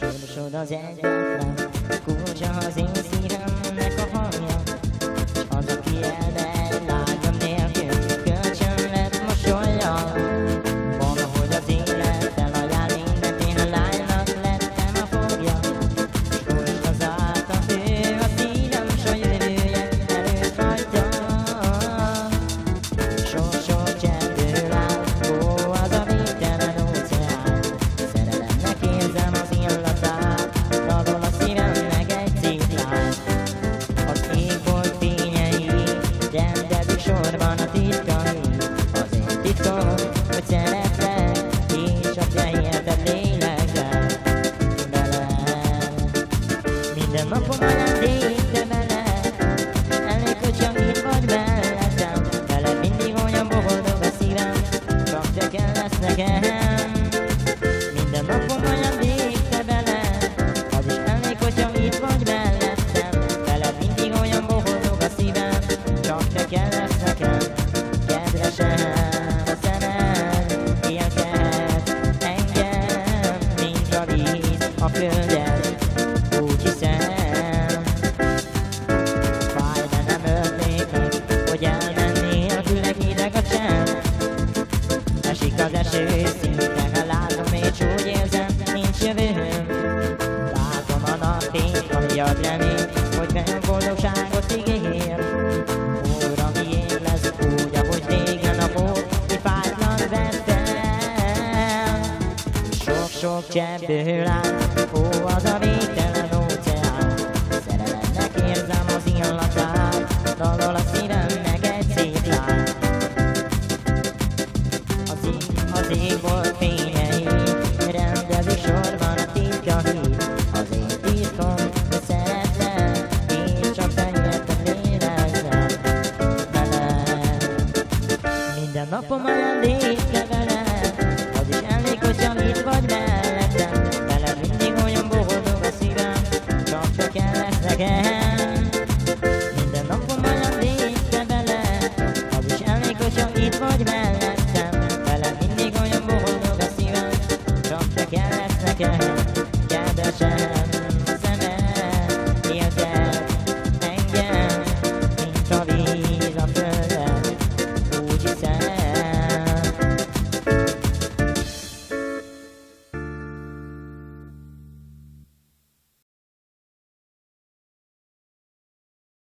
Sorsod az egyetlen kulcsa az én szívemnek Minden napom ajándék, de veled Elég, hogy csak itt vagy mellettem. Veled mindig olyan boldog a Csak te kell lesz nekem. Minden napom ajándék, te veled Az is elég, hogy csak itt vagy mellettem. Veled mindig olyan boldog a Csak te kell lesz nekem. Kedvesem, a szemed ad remény Hogy velem boldogságot ígér. Újra miénk lesz úgy, ahogy régen a volt Mi fájtlan vettem. Sok-sok cseppből áll Ó, az a végtelen óceán. Szerelemnek érzem az illatát Dalol a szívemnek egy szép lány Az ég, az ég volt fényei napom ajándék te veled Az is elég, hogy csak itt vagy mellettem. Veled mindig olyan boldog a szívem. Csak te kell lesz nekem Minden napom ajándék te veled Az is elég, hogy csak itt vagy mellettem. Veled mindig olyan boldog a szívem. Csak te kell lesz nekem